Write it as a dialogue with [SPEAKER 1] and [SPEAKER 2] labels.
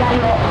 [SPEAKER 1] calendario